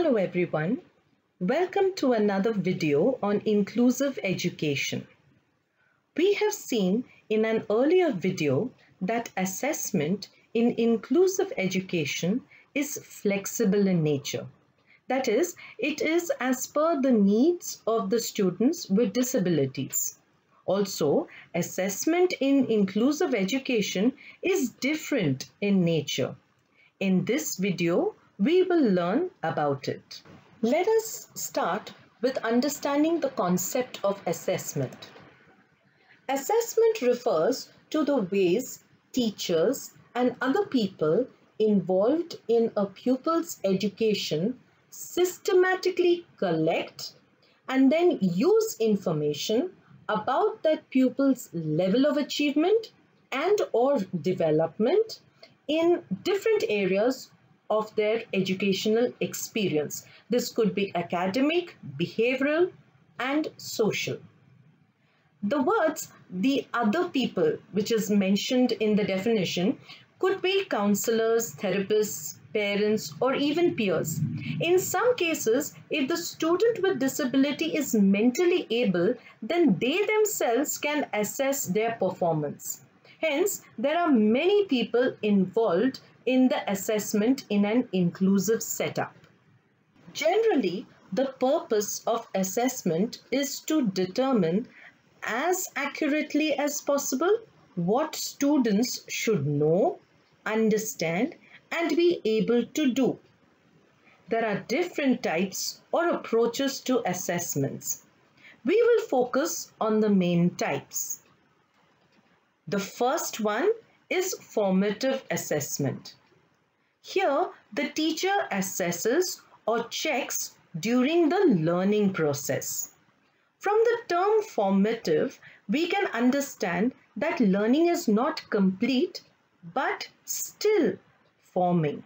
Hello everyone. Welcome to another video on inclusive education. We have seen in an earlier video that assessment in inclusive education is flexible in nature. That is, it is as per the needs of the students with disabilities. Also, assessment in inclusive education is different in nature. In this video, we will learn about it. Let us start with understanding the concept of assessment. Assessment refers to the ways teachers and other people involved in a pupil's education systematically collect and then use information about that pupil's level of achievement and or development in different areas of their educational experience. This could be academic, behavioral, and social. The words the other people, which is mentioned in the definition, could be counselors, therapists, parents, or even peers. In some cases, if the student with disability is mentally able, then they themselves can assess their performance. Hence, there are many people involved in the assessment in an inclusive setup. Generally, the purpose of assessment is to determine as accurately as possible what students should know, understand and be able to do. There are different types or approaches to assessments. We will focus on the main types. The first one is formative assessment. Here, the teacher assesses or checks during the learning process. From the term formative, we can understand that learning is not complete but still forming.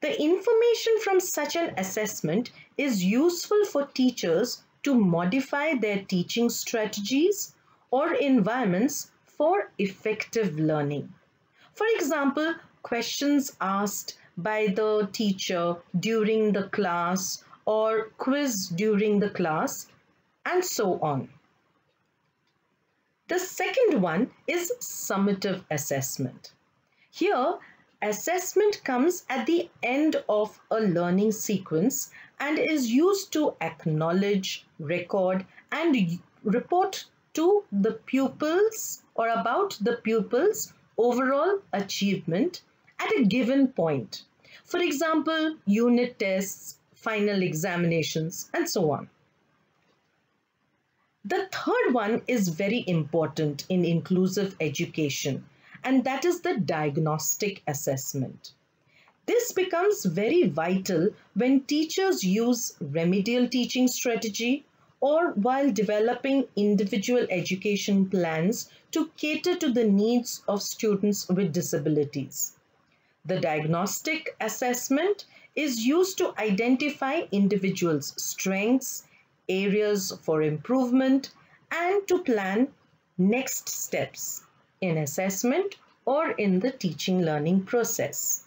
The information from such an assessment is useful for teachers to modify their teaching strategies or environments for effective learning. For example, questions asked by the teacher during the class or quiz during the class and so on. The second one is summative assessment. Here, assessment comes at the end of a learning sequence and is used to acknowledge, record and report to the pupils or about the pupils overall achievement at a given point. For example, unit tests, final examinations, and so on. The third one is very important in inclusive education, and that is the diagnostic assessment. This becomes very vital when teachers use remedial teaching strategy or while developing individual education plans to cater to the needs of students with disabilities. The hmm. diagnostic assessment is used to identify individuals' strengths, areas for improvement, and to plan next steps in assessment or in the teaching learning process.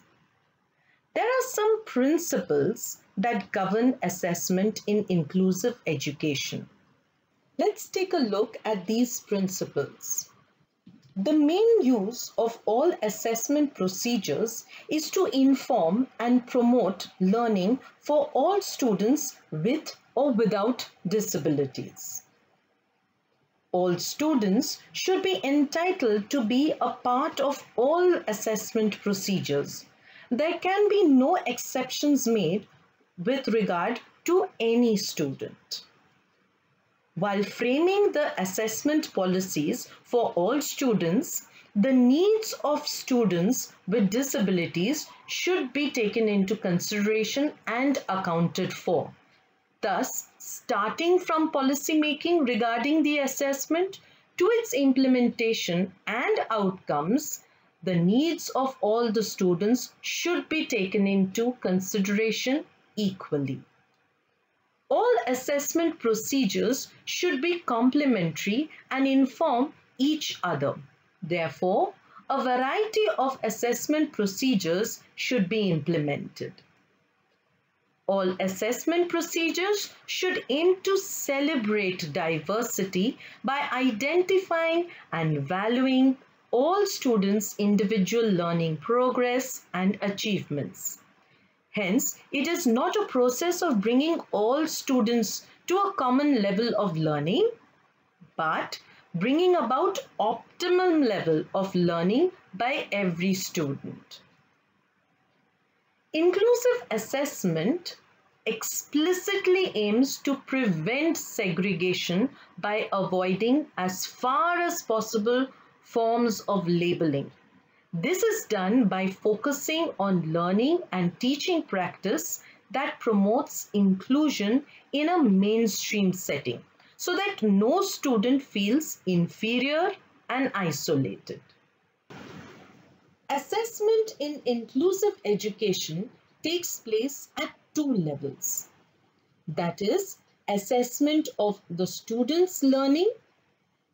There are some principles that govern assessment in inclusive education. Let's take a look at these principles. The main use of all assessment procedures is to inform and promote learning for all students with or without disabilities. All students should be entitled to be a part of all assessment procedures. There can be no exceptions made with regard to any student. While framing the assessment policies for all students, the needs of students with disabilities should be taken into consideration and accounted for. Thus, starting from policy making regarding the assessment to its implementation and outcomes, the needs of all the students should be taken into consideration equally. All assessment procedures should be complementary and inform each other. Therefore, a variety of assessment procedures should be implemented. All assessment procedures should aim to celebrate diversity by identifying and valuing all students' individual learning progress and achievements. Hence, it is not a process of bringing all students to a common level of learning, but bringing about optimum level of learning by every student. Inclusive assessment explicitly aims to prevent segregation by avoiding as far as possible forms of labeling. This is done by focusing on learning and teaching practice that promotes inclusion in a mainstream setting so that no student feels inferior and isolated. Assessment in inclusive education takes place at two levels. That is, assessment of the student's learning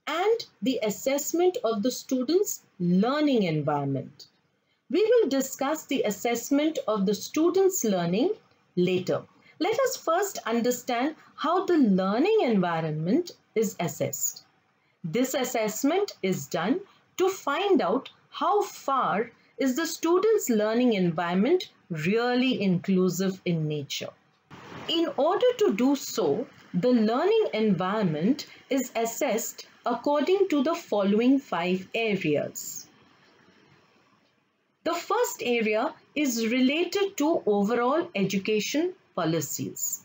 and the assessment of the student's learning environment. We will discuss the assessment of the student's learning later. Let us first understand how the learning environment is assessed. This assessment is done to find out how far is the student's learning environment really inclusive in nature. In order to do so, the learning environment is assessed according to the following five areas. The first area is related to overall education policies.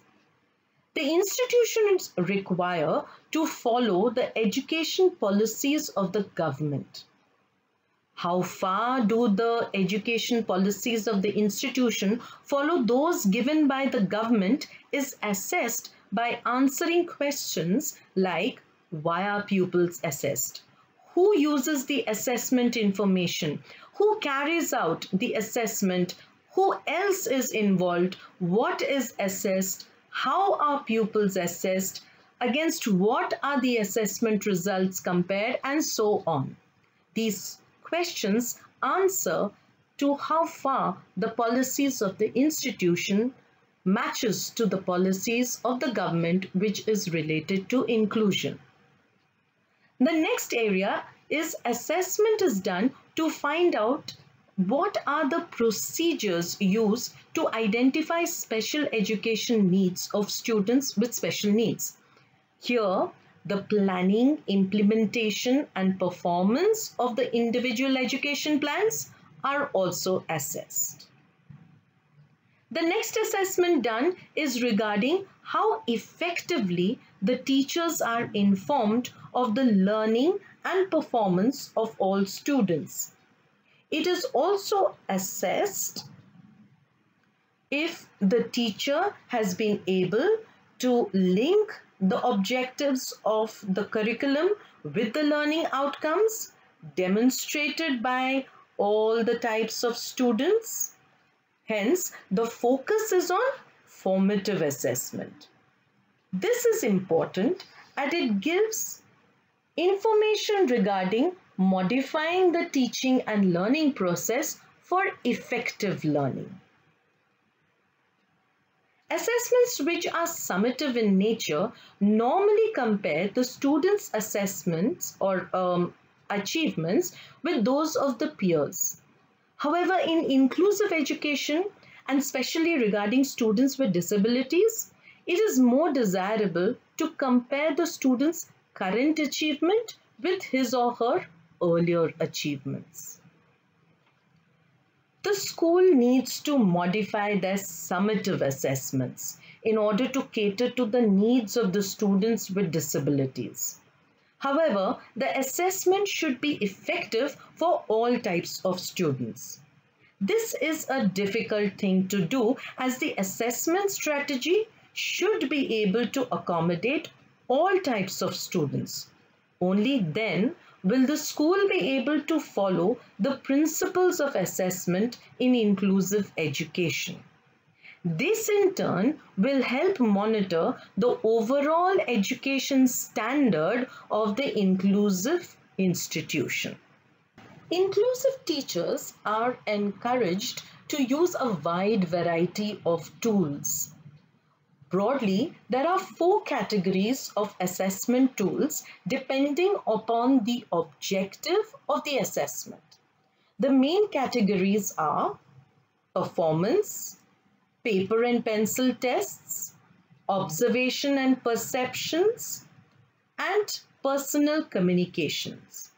The institutions require to follow the education policies of the government. How far do the education policies of the institution follow those given by the government is assessed by answering questions like why are pupils assessed? Who uses the assessment information? Who carries out the assessment? Who else is involved? What is assessed? How are pupils assessed? Against what are the assessment results compared? And so on. These questions answer to how far the policies of the institution matches to the policies of the government which is related to inclusion. The next area is assessment is done to find out what are the procedures used to identify special education needs of students with special needs. Here, the planning, implementation and performance of the individual education plans are also assessed. The next assessment done is regarding how effectively the teachers are informed of the learning and performance of all students. It is also assessed if the teacher has been able to link the objectives of the curriculum with the learning outcomes demonstrated by all the types of students. Hence, the focus is on formative assessment. This is important and it gives information regarding modifying the teaching and learning process for effective learning. Assessments which are summative in nature normally compare the students' assessments or um, achievements with those of the peers. However, in inclusive education and especially regarding students with disabilities, it is more desirable to compare the student's current achievement with his or her earlier achievements the school needs to modify their summative assessments in order to cater to the needs of the students with disabilities. However, the assessment should be effective for all types of students. This is a difficult thing to do as the assessment strategy should be able to accommodate all types of students. Only then will the school be able to follow the principles of assessment in inclusive education? This in turn will help monitor the overall education standard of the inclusive institution. Inclusive teachers are encouraged to use a wide variety of tools Broadly, there are four categories of assessment tools depending upon the objective of the assessment. The main categories are performance, paper and pencil tests, observation and perceptions, and personal communications.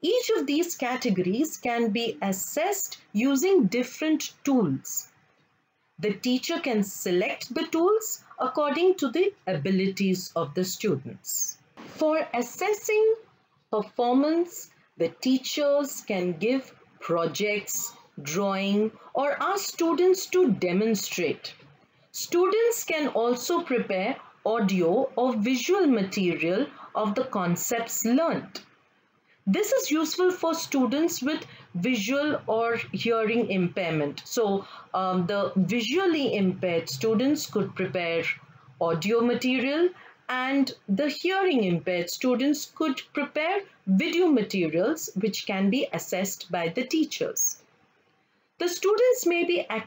Each of these categories can be assessed using different tools. The teacher can select the tools according to the abilities of the students. For assessing performance, the teachers can give projects, drawing or ask students to demonstrate. Students can also prepare audio or visual material of the concepts learnt. This is useful for students with visual or hearing impairment. So um, the visually impaired students could prepare audio material and the hearing impaired students could prepare video materials which can be assessed by the teachers. The students may be uh,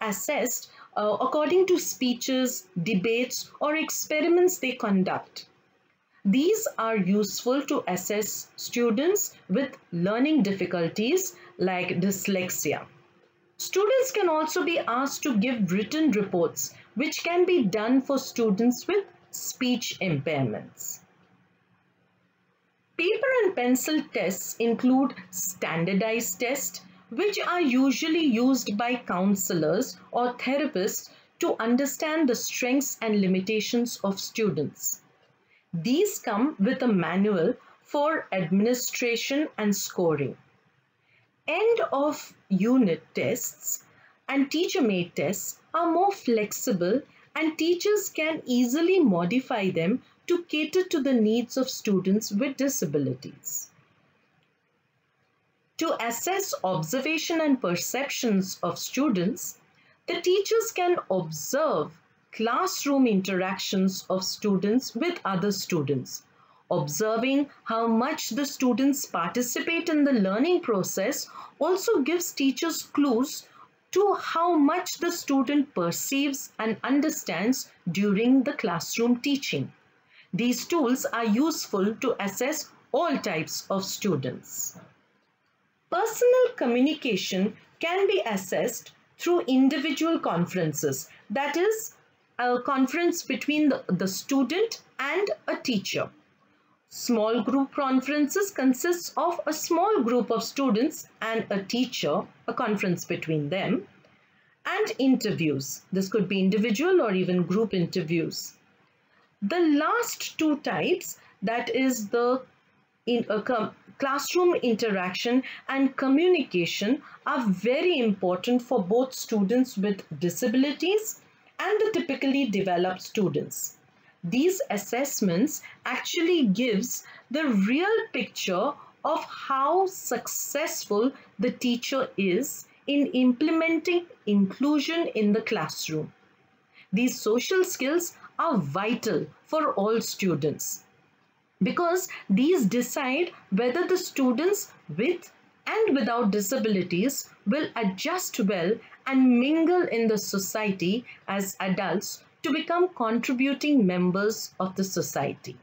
assessed uh, according to speeches, debates or experiments they conduct. These are useful to assess students with learning difficulties like dyslexia. Students can also be asked to give written reports which can be done for students with speech impairments. Paper and pencil tests include standardized tests which are usually used by counselors or therapists to understand the strengths and limitations of students. These come with a manual for administration and scoring. End of unit tests and teacher made tests are more flexible and teachers can easily modify them to cater to the needs of students with disabilities. To assess observation and perceptions of students, the teachers can observe classroom interactions of students with other students. Observing how much the students participate in the learning process also gives teachers clues to how much the student perceives and understands during the classroom teaching. These tools are useful to assess all types of students. Personal communication can be assessed through individual conferences, that is, a conference between the, the student and a teacher. Small group conferences consists of a small group of students and a teacher, a conference between them, and interviews. This could be individual or even group interviews. The last two types, that is the in a classroom interaction and communication are very important for both students with disabilities and the typically developed students. These assessments actually gives the real picture of how successful the teacher is in implementing inclusion in the classroom. These social skills are vital for all students because these decide whether the students with and without disabilities will adjust well and mingle in the society as adults to become contributing members of the society.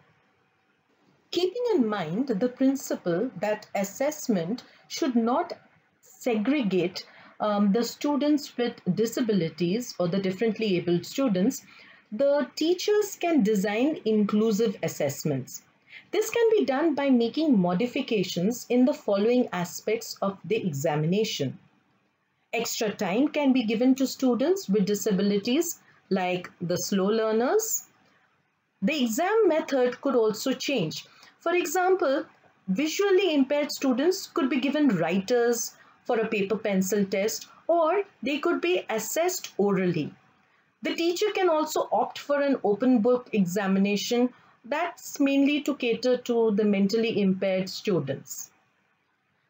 Keeping in mind the principle that assessment should not segregate um, the students with disabilities or the differently abled students, the teachers can design inclusive assessments. This can be done by making modifications in the following aspects of the examination. Extra time can be given to students with disabilities like the slow learners. The exam method could also change. For example, visually impaired students could be given writers for a paper pencil test or they could be assessed orally. The teacher can also opt for an open book examination that's mainly to cater to the mentally impaired students.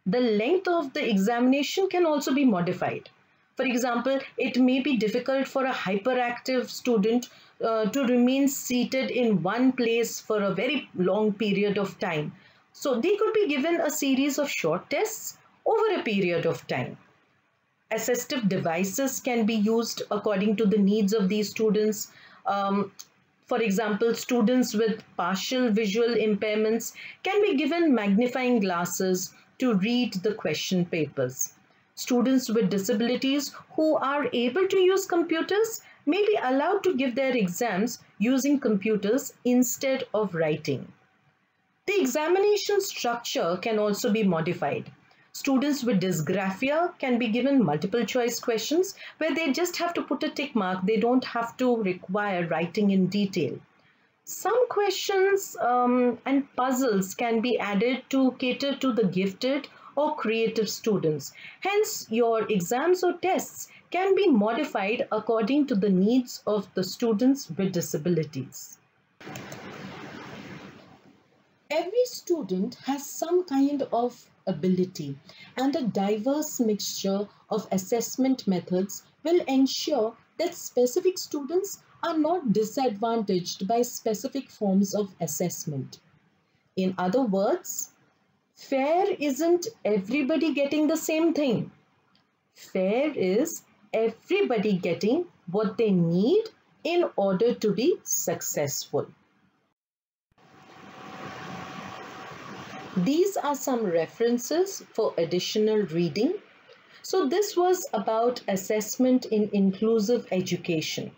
The length of the examination can also be modified. For example, it may be difficult for a hyperactive student uh, to remain seated in one place for a very long period of time. So they could be given a series of short tests over a period of time. Assistive devices can be used according to the needs of these students. Um, for example, students with partial visual impairments can be given magnifying glasses to read the question papers. Students with disabilities who are able to use computers may be allowed to give their exams using computers instead of writing. The examination structure can also be modified. Students with dysgraphia can be given multiple choice questions where they just have to put a tick mark. They don't have to require writing in detail. Some questions um, and puzzles can be added to cater to the gifted or creative students. Hence, your exams or tests can be modified according to the needs of the students with disabilities. Every student has some kind of ability and a diverse mixture of assessment methods will ensure that specific students are not disadvantaged by specific forms of assessment. In other words, fair isn't everybody getting the same thing. Fair is everybody getting what they need in order to be successful. These are some references for additional reading. So this was about assessment in inclusive education.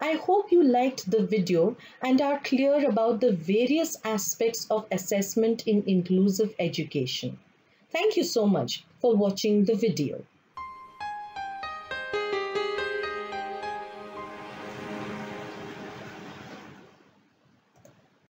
I hope you liked the video and are clear about the various aspects of assessment in inclusive education. Thank you so much for watching the video.